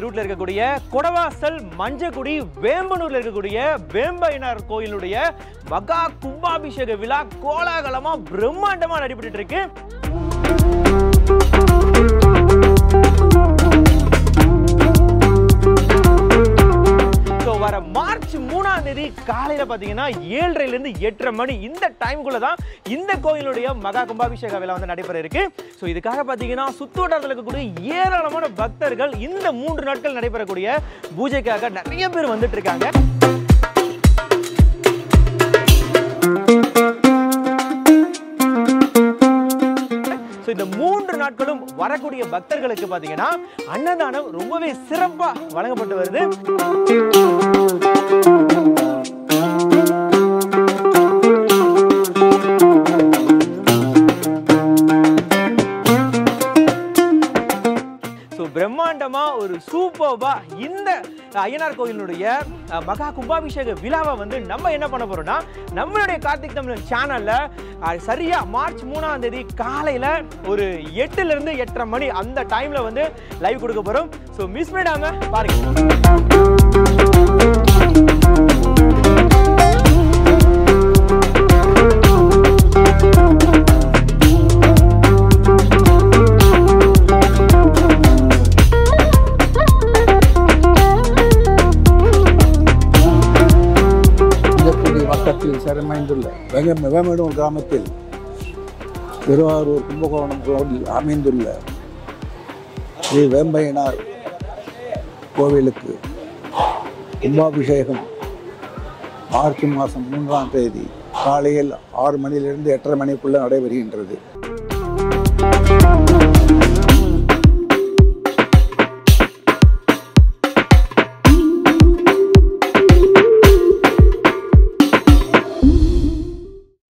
நம்மளுடைய கொடவாசல் மஞ்சக்குடி வேம்பனூர்ல இருக்கக்கூடிய வேம்பையனார் கோயிலுடைய மகா கும்பாபிஷேக விழா கோலாகலமா பிரம்மாண்டமா நடைபெற்று இருக்கு. காலையில பாத்தீங்கன்னா ஏழரைலேருந்து எட்டரை மணி இந்த டைம்குள்ள தான் இந்த கோயிலுடைய மகா கும்பாபிஷேக விழா வந்து நடைபெற இருக்கு. ஸோ இதுக்காக பாத்தீங்கன்னா சுத்தோட்டத்தில் இருக்கக்கூடிய ஏராளமான பக்தர்கள் இந்த மூன்று நாட்கள் நடைபெறக்கூடிய பூஜைக்காக நிறைய பேர் வந்துட்டு இருக்காங்க. ஸோ இந்த மூன்று நாட்களும் வரக்கூடிய பக்தர்களுக்கு பார்த்தீங்கன்னா அன்னதானம் ரொம்பவே சிறப்பாக வழங்கப்பட்டு வருது. பிரம்மாண்டமாக ஒரு சூப்பர்பாக இந்த ஐயனார் கோயிலுடைய மகா கும்பாபிஷேக விழாவை வந்து நம்ம என்ன பண்ண போறோம்னா நம்மளுடைய கார்த்திக் தமிழன் சேனல்ல சரியாக சரியா மார்ச் மூணாம் தேதி காலையில் ஒரு எட்டுல இருந்து எட்டரை மணி அந்த டைமில் வந்து லைவ் கொடுக்க போகிறோம் ஸோ மிஸ் பண்ணிடாம பாருங்க. வட்டத்தில் அமைந்துள்ள வெக கிராமத்தில் திருவாரூர் கும்பகோணம் ரோடில் அமைந்துள்ள ஸ்ரீ வேம்பையனார் கோவிலுக்கு கும்பாபிஷேகம் மார்ச் மாதம் மூன்றாம் தேதி காலையில் ஆறு மணியிலிருந்து எட்டரை மணிக்குள்ளே நடைபெறுகின்றது.